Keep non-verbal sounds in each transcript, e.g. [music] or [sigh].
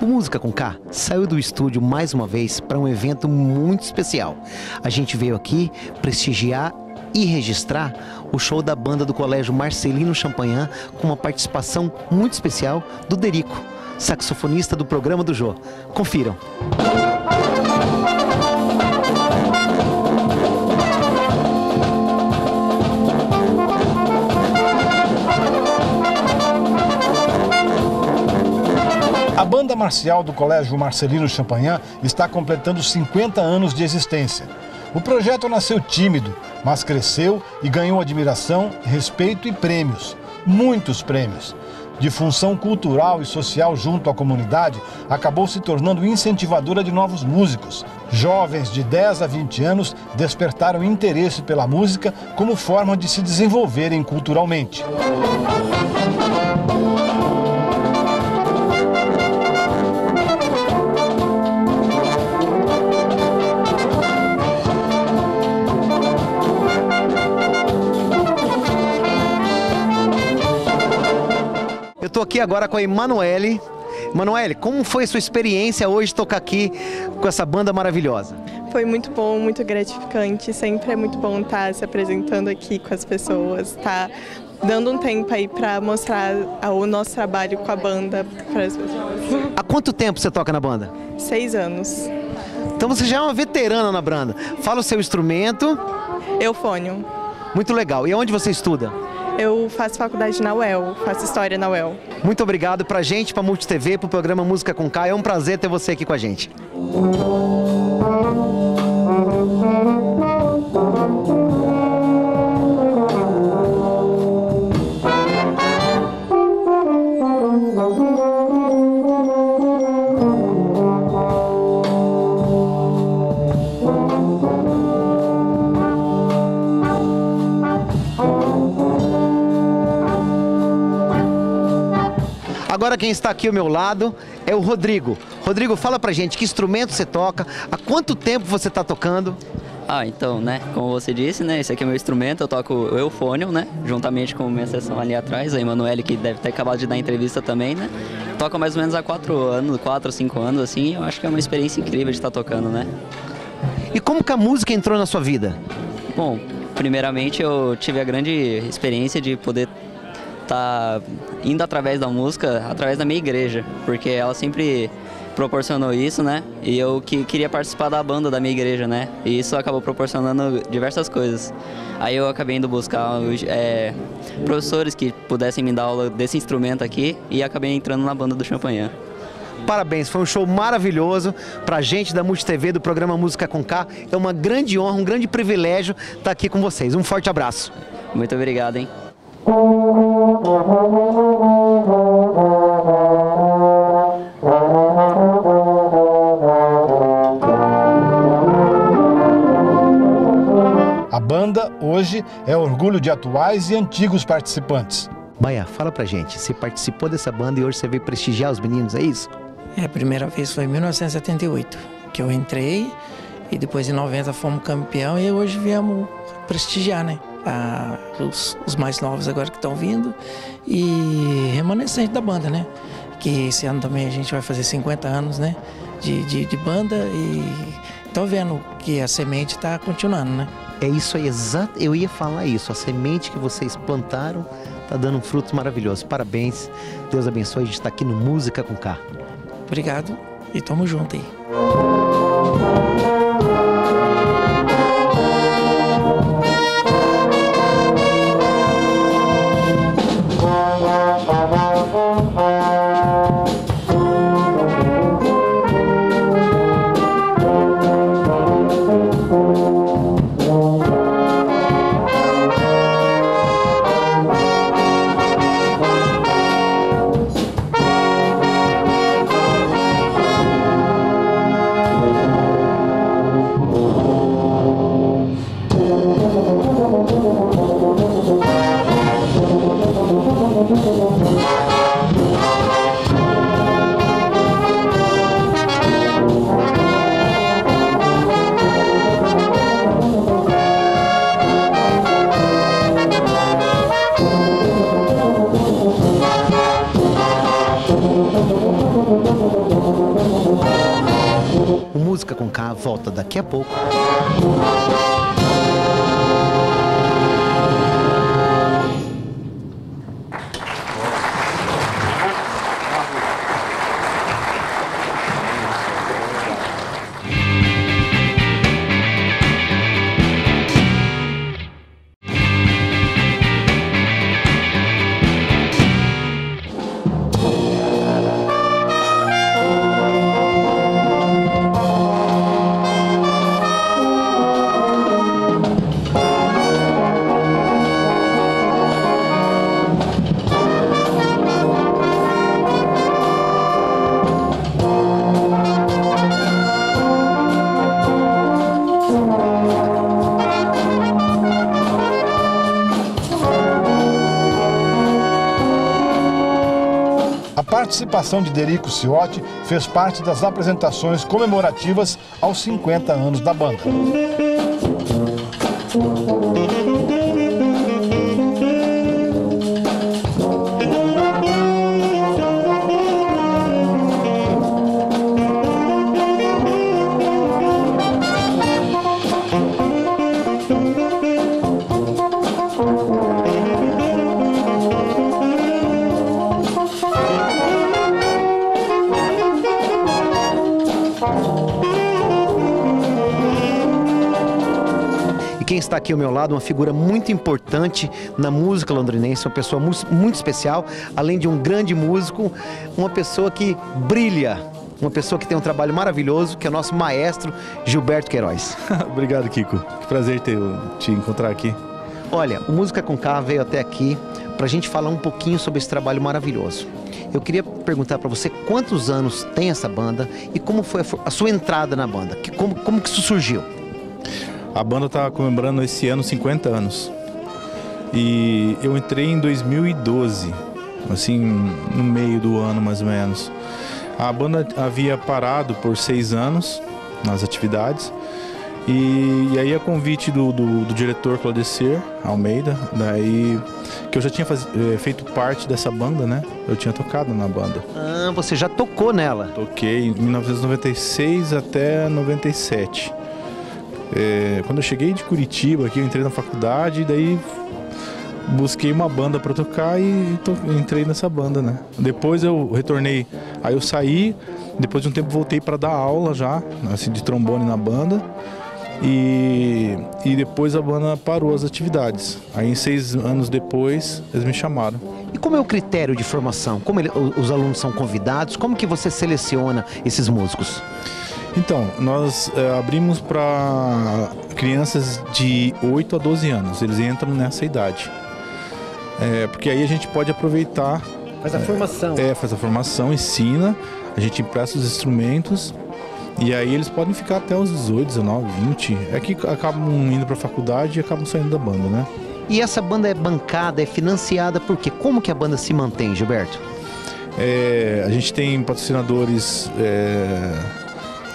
O Música com K saiu do estúdio mais uma vez para um evento muito especial. A gente veio aqui prestigiar e registrar o show da banda do Colégio Marcelino Champagnat com uma participação muito especial do Derico, saxofonista do programa do Jô. Confiram. Marcial do Colégio Marcelino Champagnat está completando 50 anos de existência. O projeto nasceu tímido, mas cresceu e ganhou admiração, respeito e prêmios. Muitos prêmios. De função cultural e social junto à comunidade, acabou se tornando incentivadora de novos músicos. Jovens de 10 a 20 anos despertaram interesse pela música como forma de se desenvolverem culturalmente. Aqui agora com a Emanuele. Emanuele, como foi a sua experiência hoje tocar aqui com essa banda maravilhosa? Foi muito bom, muito gratificante. Sempre é muito bom estar se apresentando aqui com as pessoas, estar dando um tempo aí para mostrar o nosso trabalho com a banda para as pessoas. Há quanto tempo você toca na banda? Seis anos. Então você já é uma veterana na banda. Fala o seu instrumento. Eufônio. Muito legal. E onde você estuda? Eu faço faculdade na UEL, faço história na UEL. Muito obrigado pra gente, pra Multi TV, pro programa Música com K. É um prazer ter você aqui com a gente. Quem está aqui ao meu lado é o Rodrigo. Rodrigo, fala pra gente que instrumento você toca, há quanto tempo você está tocando? Ah, então, né, como você disse, né, esse aqui é meu instrumento, eu toco o eufônio, né, juntamente com minha sessão ali atrás, a Emanuele, que deve ter acabado de dar entrevista também, né, toco mais ou menos há quatro anos, quatro ou cinco anos, assim, eu acho que é uma experiência incrível de estar tocando, né. E como que a música entrou na sua vida? Bom, primeiramente eu tive a grande experiência de poder estar indo através da música, através da minha igreja, porque ela sempre proporcionou isso, né? E eu que queria participar da banda da minha igreja, né? E isso acabou proporcionando diversas coisas. Aí eu acabei indo buscar é, professores que pudessem me dar aula desse instrumento aqui e acabei entrando na banda do Champagnat. Parabéns, foi um show maravilhoso pra gente da Multi TV, do programa Música com K. É uma grande honra, um grande privilégio estar aqui com vocês. Um forte abraço. Muito obrigado, hein? A banda, hoje, é orgulho de atuais e antigos participantes. Baia, fala pra gente, você participou dessa banda e hoje você veio prestigiar os meninos, é isso? É, a primeira vez foi em 1978 que eu entrei e depois em 90 fomos campeão e hoje viemos prestigiar, né? Os, os mais novos agora que estão vindo e remanescente da banda, né? Que esse ano também a gente vai fazer 50 anos, né? De, de, de banda e tô vendo que a semente está continuando, né? É isso aí, exato. Eu ia falar isso. A semente que vocês plantaram tá dando um fruto maravilhoso. Parabéns. Deus abençoe. A gente está aqui no Música com K. Obrigado e tamo junto aí. O Música com K volta daqui a pouco. A participação de Derico Ciotti fez parte das apresentações comemorativas aos 50 anos da banda. Quem está aqui ao meu lado, uma figura muito importante na música londrinense, uma pessoa mu- muito especial, além de um grande músico, uma pessoa que brilha, uma pessoa que tem um trabalho maravilhoso, que é o nosso maestro Gilberto Queiroz. [laughs] Obrigado, Kiko. Que prazer ter, te encontrar aqui. Olha, o Música com K veio até aqui para a gente falar um pouquinho sobre esse trabalho maravilhoso. Eu queria perguntar para você quantos anos tem essa banda e como foi a, sua entrada na banda, como, como que isso surgiu? A banda está comemorando esse ano 50 anos. E eu entrei em 2012, assim, no meio do ano mais ou menos. A banda havia parado por seis anos nas atividades. E, e aí a convite do, do, do diretor Claudecer Almeida, daí que eu já tinha faz- eh, feito parte dessa banda, né? Eu tinha tocado na banda. Ah, você já tocou nela. Toquei em 1996 até 97. É, quando eu cheguei de Curitiba, aqui eu entrei na faculdade e daí busquei uma banda para tocar e to- entrei nessa banda, né? Depois eu retornei, aí eu saí, depois de um tempo voltei para dar aula já, assim de trombone na banda. E, e depois a banda parou as atividades. Aí seis anos depois eles me chamaram. E como é o critério de formação? Como ele- os alunos são convidados? Como que você seleciona esses músicos? Então, nós eh, abrimos para crianças de 8 a 12 anos, eles entram nessa idade. É, porque aí a gente pode aproveitar, Faz a formação. é, faz a formação, ensina, a gente empresta os instrumentos e aí eles podem ficar até os 18, 19, 20. É que acabam indo para a faculdade e acabam saindo da banda, né? E essa banda é bancada, é financiada por quê? Como que a banda se mantém, Gilberto? É, a gente tem patrocinadores, é,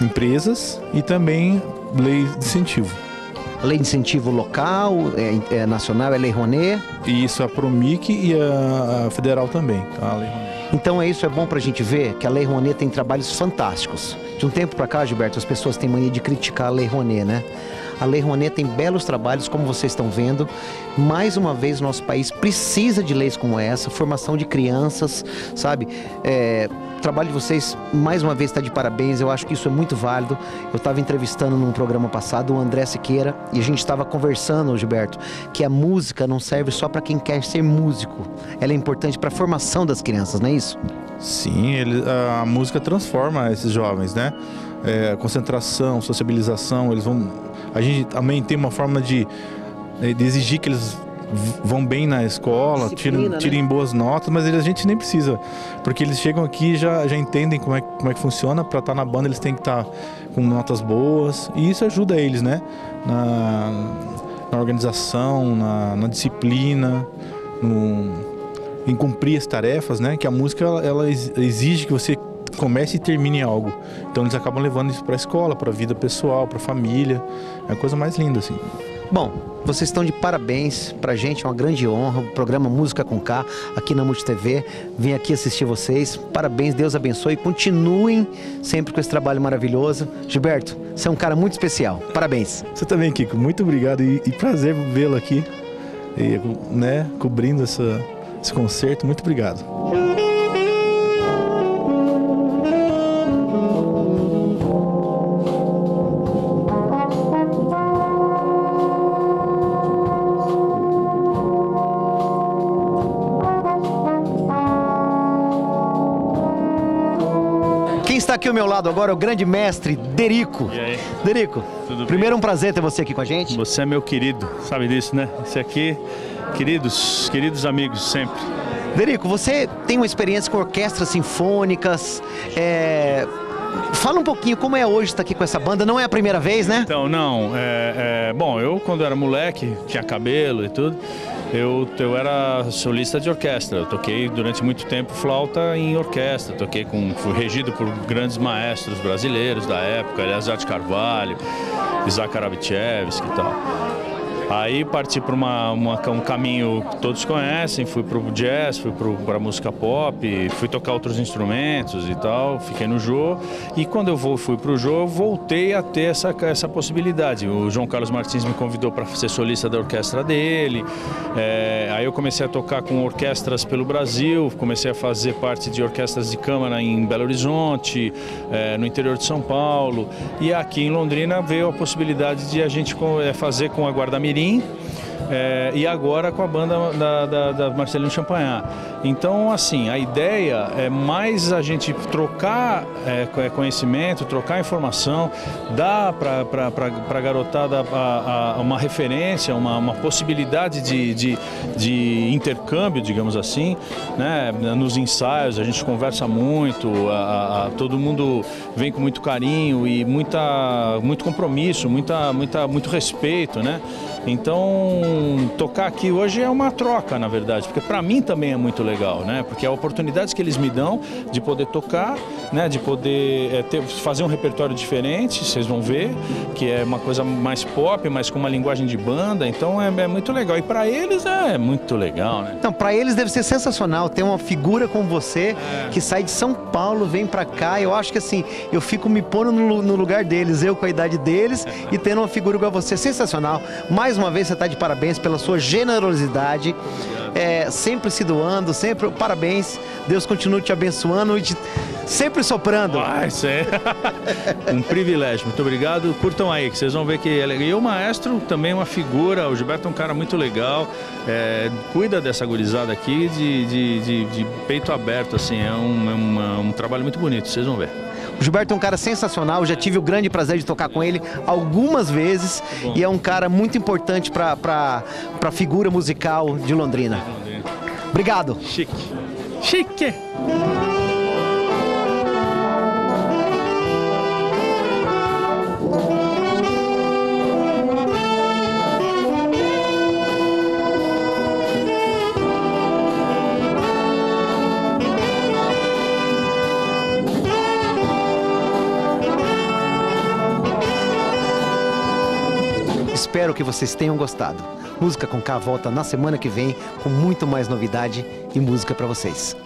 empresas e também lei de incentivo. Lei de incentivo local, é, é nacional, é Lei Rouanet. E isso a Promic e a, a Federal também. A Lei Rouanet. Então é isso, é bom pra gente ver que a Lei Rouanet tem trabalhos fantásticos. De um tempo pra cá, Gilberto, as pessoas têm mania de criticar a Lei Rouanet, né? A Lei Rouanet tem belos trabalhos, como vocês estão vendo. Mais uma vez, nosso país precisa de leis como essa, formação de crianças, sabe? É, o trabalho de vocês, mais uma vez, está de parabéns. Eu acho que isso é muito válido. Eu estava entrevistando num programa passado o André Siqueira e a gente estava conversando, Gilberto, que a música não serve só para quem quer ser músico. Ela é importante para a formação das crianças, não é isso? Sim, ele, a música transforma esses jovens, né? É, concentração, sociabilização, eles vão. A gente também tem uma forma de, de exigir que eles vão bem na escola, Disciplina, tirem, né? boas notas, mas a gente nem precisa, porque eles chegam aqui e já, já entendem como é, como é que funciona. Para estar na banda, eles têm que estar com notas boas e isso ajuda eles, né? Na, na organização, na, na disciplina, no, em cumprir as tarefas, né? Que a música ela, ela ex- exige que você comece e termine algo. Então eles acabam levando isso para a escola, para a vida pessoal, para a família. É a coisa mais linda assim. Bom, vocês estão de parabéns. Pra gente é uma grande honra. O programa Música com K, aqui na Multi TV. Vim aqui assistir vocês. Parabéns, Deus abençoe. Continuem sempre com esse trabalho maravilhoso. Gilberto, você é um cara muito especial. Parabéns. Você também, Kiko. Muito obrigado e, e prazer vê-lo aqui, e, né, cobrindo essa, esse concerto. Muito obrigado. Ao meu lado agora é o grande mestre Derico. E aí? Derico, Tudo primeiro um prazer ter você aqui com a gente. Você é meu querido, sabe disso, né? Esse aqui, queridos, queridos amigos, sempre. Derico, você tem uma experiência com orquestras sinfônicas. é, Fala um pouquinho como é hoje estar aqui com essa banda. Não é a primeira vez, né? Então, não, é, é, bom, eu quando era moleque, tinha cabelo e tudo, eu, eu era solista de orquestra. Eu toquei durante muito tempo flauta em orquestra, toquei com, fui regido por grandes maestros brasileiros da época, Eleazar de Carvalho, Isaac Arabichevski e tal. Aí parti para um caminho que todos conhecem, fui para o jazz, fui para música pop, fui tocar outros instrumentos e tal, fiquei no Jô. E quando eu vou, fui para o Jô, voltei a ter essa, essa possibilidade. O João Carlos Martins me convidou para ser solista da orquestra dele. É, aí eu comecei a tocar com orquestras pelo Brasil, comecei a fazer parte de orquestras de câmara em Belo Horizonte, é, no interior de São Paulo. E aqui em Londrina veio a possibilidade de a gente é, fazer com a Guarda Mirim é, e agora com a banda da, da, da Marcelino Champagnat. Então, assim, a ideia é mais a gente trocar é, co- conhecimento, trocar informação, dar para a garotada uma referência, uma, uma possibilidade de, de, de intercâmbio, digamos assim. Né? Nos ensaios a gente conversa muito, a- a- todo mundo vem com muito carinho e muita, muito compromisso, muita, muita, muito respeito, né? Então, tocar aqui hoje é uma troca, na verdade, porque para mim também é muito legal, né? Porque a oportunidade que eles me dão de poder tocar, né? De poder é, ter- fazer um repertório diferente, vocês vão ver, que é uma coisa mais pop, mas com uma linguagem de banda, então é, é muito legal. E para eles é muito legal, né? Não, pra eles deve ser sensacional ter uma figura como você que sai de São Paulo, vem pra cá. Eu acho que assim, eu fico me pondo no, no lugar deles, eu com a idade deles e tendo uma figura igual a você. Sensacional. Mais uma vez você tá de parabéns pela sua generosidade, é, sempre se doando, sempre parabéns. Deus continue te abençoando e te, sempre soprando. Ah, isso é [laughs] um privilégio. Muito obrigado. Curtam aí, que vocês vão ver que é legal. E o maestro também é uma figura. O Gilberto é um cara muito legal. É, cuida dessa gurizada aqui de, de, de- de peito aberto, assim. É um, é uma- um trabalho muito bonito, vocês vão ver. O Gilberto é um cara sensacional, já tive o grande prazer de tocar com ele algumas vezes e é um cara muito importante para a figura musical de Londrina. Obrigado. Chique. Chique! Espero que vocês tenham gostado. Música com K volta na semana que vem com muito mais novidade e música para vocês.